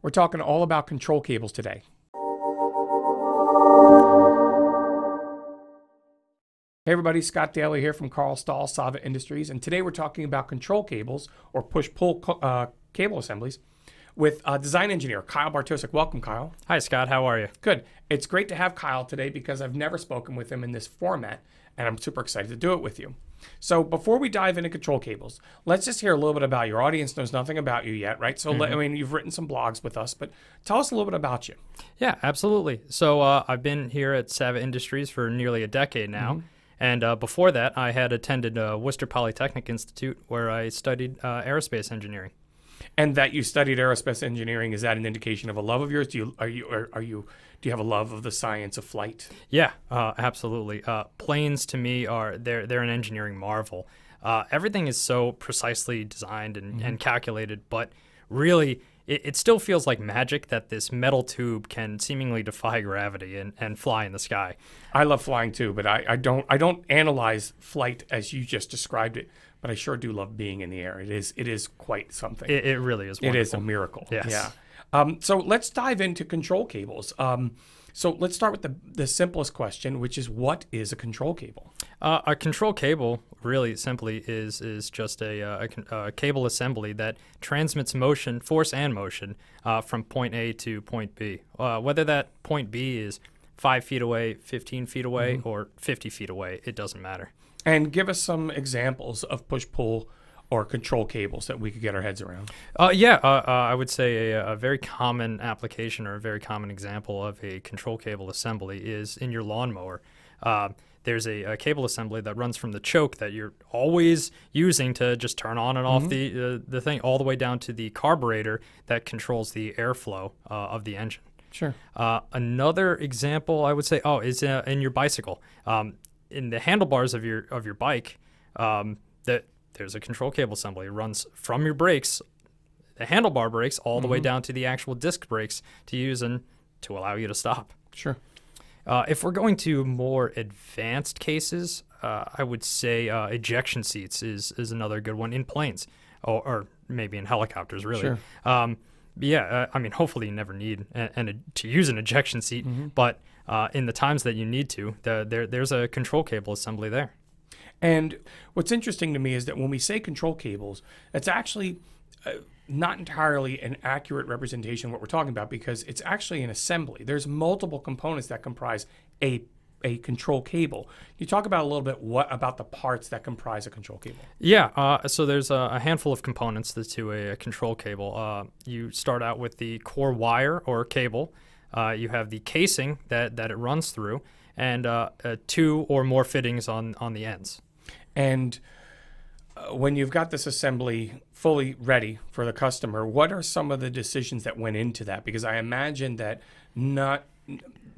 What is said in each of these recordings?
We're talking all about control cables today. Hey everybody, Scott Daly here from Carl Stahl, Sava Industries, and today we're talking about control cables or push-pull uh, cable assemblies with uh, design engineer Kyle Bartosik. Welcome, Kyle. Hi, Scott. How are you? Good. It's great to have Kyle today because I've never spoken with him in this format, and I'm super excited to do it with you. So before we dive into control cables, let's just hear a little bit about your audience knows nothing about you yet, right? So mm-hmm. I mean, you've written some blogs with us, but tell us a little bit about you. Yeah, absolutely. So uh, I've been here at Sava Industries for nearly a decade now. Mm-hmm. And uh, before that, I had attended uh, Worcester Polytechnic Institute, where I studied uh, aerospace engineering. And that you studied aerospace engineering is that an indication of a love of yours? Do you are you are, are you do you have a love of the science of flight? Yeah, uh, absolutely. Uh, planes to me are they're they're an engineering marvel. Uh, everything is so precisely designed and, mm-hmm. and calculated, but really it, it, still feels like magic that this metal tube can seemingly defy gravity and, and fly in the sky. I love flying too, but I, I don't I don't analyze flight as you just described it. But I sure do love being in the air. It is it is quite something. It, it really is. Wonderful. It is a miracle. Yes. Yeah. Um, so let's dive into control cables. Um, so let's start with the, the simplest question, which is what is a control cable? Uh, a control cable, really simply, is is just a, uh, a, a, cable assembly that transmits motion, force and motion, uh, from point A to point B. Uh, whether that point B is five feet away, 15 feet away, mm-hmm. or 50 feet away, it doesn't matter. And give us some examples of push pull or control cables that we could get our heads around? Uh, yeah, uh, uh, I would say a, a, very common application or a very common example of a control cable assembly is in your lawnmower. Uh, there's a, a, cable assembly that runs from the choke that you're always using to just turn on and off mm-hmm. the uh, the thing, all the way down to the carburetor that controls the airflow uh, of the engine. Sure. another example I would say, oh, is in your bicycle. Um, in the handlebars of your of your bike, um, that there's a control cable assembly. It runs from your brakes, the handlebar brakes, all the mm-hmm. way down to the actual disc brakes to use and to allow you to stop. Sure. Uh, if we're going to more advanced cases, uh, I would say uh, ejection seats is is another good one in planes, or, or maybe in helicopters, really. Sure. Um, yeah, uh, I mean, hopefully you never need and to use an ejection seat, mm-hmm. but uh, in the times that you need to, the, there there's a control cable assembly there. And what's interesting to me is that when we say control cables, it's actually not entirely an accurate representation of what we're talking about because it's actually an assembly. There's multiple components that comprise a a control cable. You talk about a little bit what about the parts that comprise a control cable? Yeah, uh, so there's a, a, handful of components to a, a control cable. Uh, you start out with the core wire or cable. Uh, you have the casing that, that it runs through, and uh, uh, two or more fittings on on the ends. And uh, when you've got this assembly fully ready for the customer, what are some of the decisions that went into that? Because I imagine that not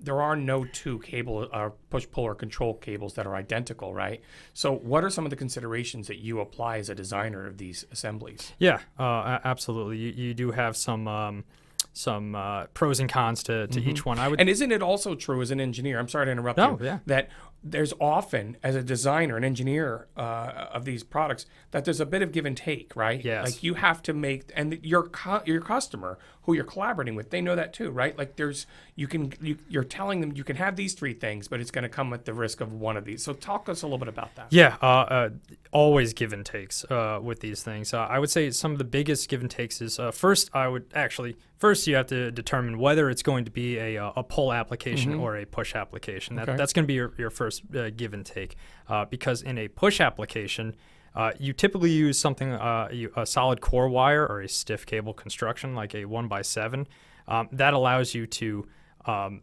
there are no two cable uh, push pull or control cables that are identical, right? So, what are some of the considerations that you apply as a designer of these assemblies? Yeah, uh, absolutely. You, you do have some. Um, some uh, pros and cons to, to mm-hmm. each one. I would, and isn't it also true as an engineer? I'm sorry to interrupt no, you. Yeah. That there's often, as a designer, an engineer uh, of these products, that there's a bit of give and take, right? Yes. Like you have to make, and your cu- your customer who you're collaborating with, they know that too, right? Like there's, you can, you, you're telling them you can have these three things, but it's going to come at the risk of one of these. So talk us a little bit about that. Yeah, uh, uh, always give and takes uh, with these things. Uh, I would say some of the biggest give and takes is uh, first, I would actually first you have to determine whether it's going to be a, a pull application mm-hmm. or a push application. That, okay. That's going to be your, your first uh, give and take. Uh, because in a push application, uh, you typically use something, uh, you, a solid core wire or a stiff cable construction like a 1x7. Um, that allows you to um,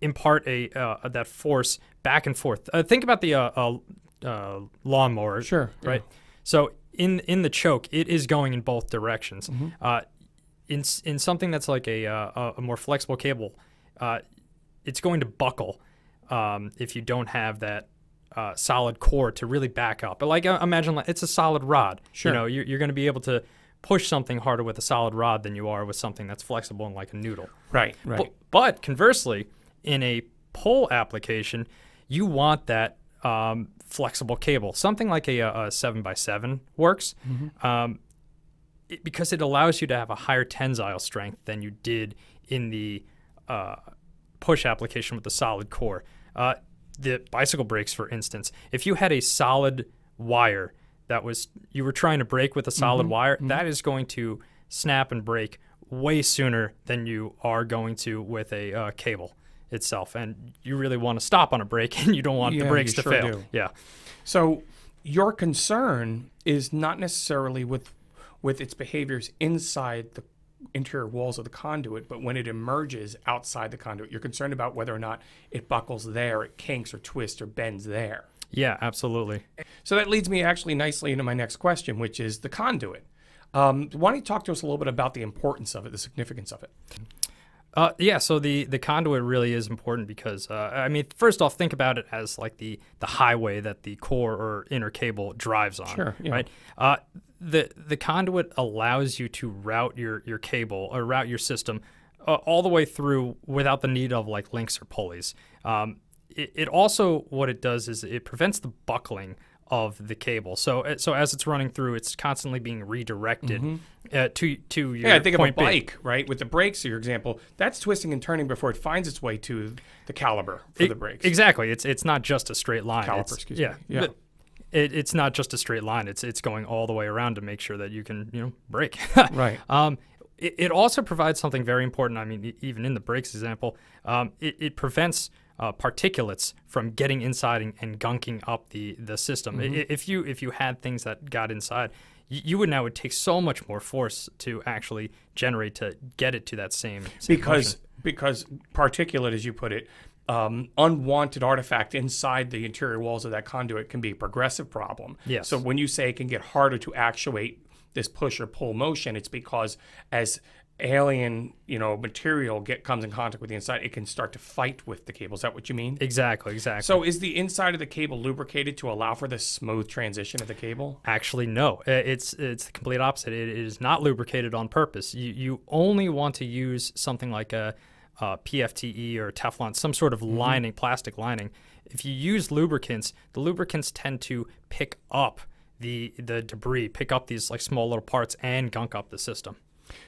impart a uh, that force back and forth. Uh, think about the lawnmower. Sure. Right? Yeah. So in, in the choke, it is going in both directions. Mm-hmm in in something that's like a uh, a more flexible cable, uh, it's going to buckle um, if you don't have that uh, solid core to really back up. But like uh, imagine like, it's a solid rod. Sure. You know, you're, you're going to be able to push something harder with a solid rod than you are with something that's flexible and like a noodle. Right. Right. But, but conversely, in a pull application, you want that um, flexible cable. Something like a, a seven by seven works. Mm-hmm. Um, it, because it allows you to have a higher tensile strength than you did in the uh, push application with the solid core. Uh, the bicycle brakes, for instance, if you had a solid wire that was you were trying to break with a solid Mm-hmm. wire, that is going to snap and break way sooner than you are going to with a uh, cable itself. And you really want to stop on a brake, and you don't want Yeah, the brakes to sure fail. do. Yeah. So your concern is not necessarily with with its behaviors inside the interior walls of the conduit, but when it emerges outside the conduit, you're concerned about whether or not it buckles there, it kinks or twists or bends there. Yeah, absolutely. So that leads me actually nicely into my next question, which is the conduit. Um, why don't you talk to us a little bit about the importance of it, the significance of it? Uh, yeah, so the, the conduit really is important because uh, I mean, first off, think about it as like the the highway that the core or inner cable drives on. Sure, yeah. Right. Uh, the the conduit allows you to route your your cable or route your system uh, all the way through without the need of like links or pulleys. Um, it, it also what it does is it prevents the buckling of the cable. So uh, so as it's running through, it's constantly being redirected uh, to to your. Yeah, I think of a point B. bike, right? With the brakes, your example, that's twisting and turning before it finds its way to the caliber for E- the brakes. Exactly. It's it's not just a straight line. Caliper, It's- excuse yeah, me. Yeah. but It, it's not just a straight line. It's it's going all the way around to make sure that you can you know brake. Right. Um, it, it also provides something very important. I mean, even in the brakes example, um, it, it prevents uh, particulates from getting inside and, and gunking up the the system. Mm-hmm. If you if you had things that got inside, you, you would now would take so much more force to actually generate to get it to that same, same because because particulate, as you put it, um, unwanted artifact inside the interior walls of that conduit can be a progressive problem. Yes. So when you say it can get harder to actuate this push or pull motion, it's because as alien, you know, material get comes in contact with the inside, it can start to fight with the cable. Is that what you mean? exactly exactly. So is the inside of the cable lubricated to allow for this smooth transition of the cable? Actually, no. Uh, It's it's the complete opposite. It is not lubricated on purpose. You you only want to use something like a, uh PFTE or Teflon, some sort of lining, plastic lining. If you use lubricants, the lubricants tend to pick up the the debris, pick up these like small little parts, and gunk up the system.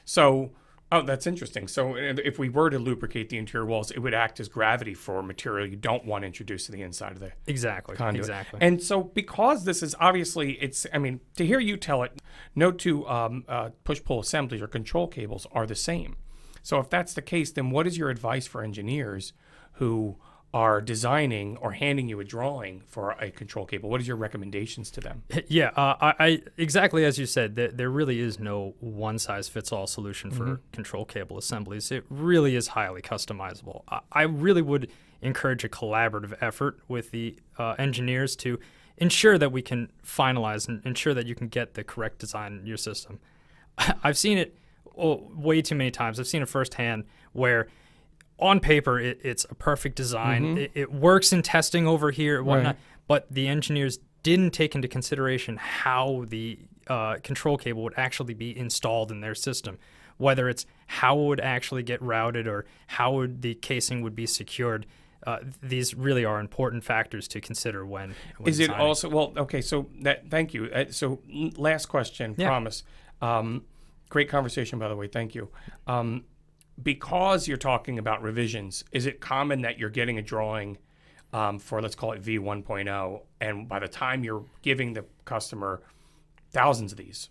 So, oh, that's interesting. So, if we were to lubricate the interior walls, it would act as gravity for material you don't want introduced to the inside of the Exactly. conduit. Exactly. And so, because this is obviously, it's, I mean, to hear you tell it, no two um, uh, push pull assemblies or control cables are the same. So, if that's the case, then what is your advice for engineers who are designing or handing you a drawing for a control cable? What is your recommendations to them? Yeah, uh, I, I exactly as you said. There, there really is no one size fits all solution for control cable assemblies. It really is highly customizable. I, I really would encourage a collaborative effort with the uh, engineers to ensure that we can finalize and ensure that you can get the correct design in your system. I've seen it oh, way too many times. I've seen it firsthand where on paper it, it's a perfect design. It, it works in testing over here and whatnot, but the engineers didn't take into consideration how the uh, control cable would actually be installed in their system. Whether it's how it would actually get routed or how would the casing would be secured. Uh, these really are important factors to consider when. when Is it designing. also well? Okay, so that thank you. Uh, so last question, Yeah. promise. Um, great conversation, by the way. Thank you. Um, because you're talking about revisions, is it common that you're getting a drawing um, for let's call it V 1.0, and by the time you're giving the customer thousands of these,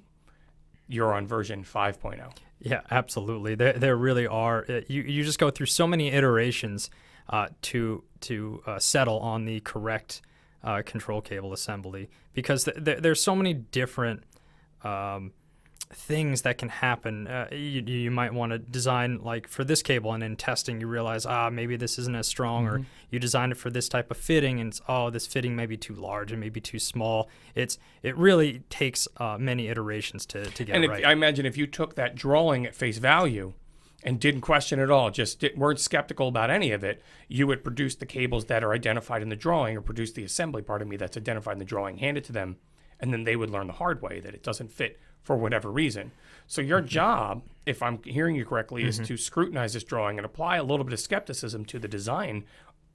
you're on version oh? 5.0? Yeah, absolutely. There, there really are. Uh, You, you just go through so many iterations uh, to to uh, settle on the correct uh, control cable assembly because th- th- there's so many different um, things that can happen. Uh, you, you might want to design like for this cable, and in testing you realize ah maybe this isn't as strong, or you designed it for this type of fitting, and it's, oh this fitting may be too large and maybe too small. It's it really takes uh, many iterations to to get And it if, right. I imagine if you took that drawing at face value and didn't question at all, just did, weren't skeptical about any of it, you would produce the cables that are identified in the drawing or produce the assembly part of me that's identified in the drawing, hand it to them, and then they would learn the hard way that it doesn't fit for whatever reason. So your Mm-hmm. job, if I'm hearing you correctly, is to scrutinize this drawing and apply a little bit of skepticism to the design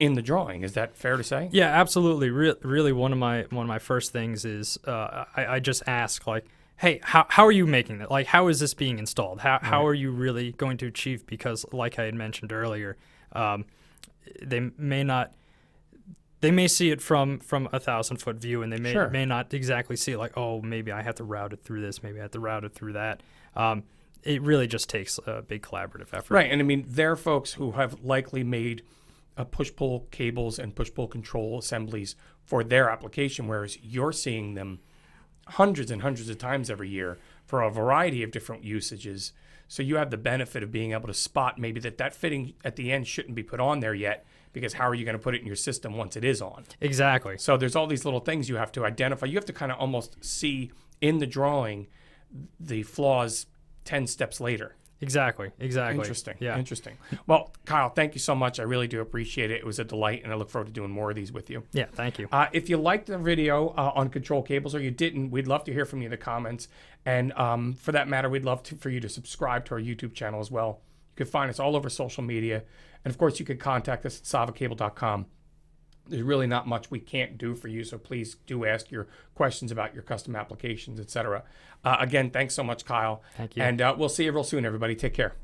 in the drawing. Is that fair to say? Yeah, absolutely. Re- really, one of my one of my first things is uh, I, I just ask like, hey, how, how are you making that? Like, how is this being installed? How, right. how are you really going to achieve? Because, like I had mentioned earlier, um, they may not they may see it from from a thousand foot view and they may sure. may not exactly see it like oh maybe I have to route it through this maybe I have to route it through that. Um, it really just takes a big collaborative effort. Right and I mean they're folks who have likely made uh, push pull cables and push pull control assemblies for their application whereas you're seeing them hundreds and hundreds of times every year for a variety of different usages. So you have the benefit of being able to spot maybe that that fitting at the end shouldn't be put on there yet because how are you going to put it in your system once it is on? Exactly. So there's all these little things you have to identify. You have to kind of almost see in the drawing the flaws 10 steps later. Exactly. Exactly. Interesting. Yeah. Interesting. Well, Kyle, thank you so much. I really do appreciate it. It was a delight, and I look forward to doing more of these with you. Yeah. Thank you. Uh, if you liked the video uh, on control cables or you didn't, we'd love to hear from you in the comments. And um, for that matter, we'd love to, for you to subscribe to our YouTube channel as well. You can find us all over social media. And of course, you can contact us at savacable.com there's really not much we can't do for you. So please do ask your questions about your custom applications, etc. Uh, again, thanks so much, Kyle. Thank you. And uh, we'll see you real soon, everybody. Take care.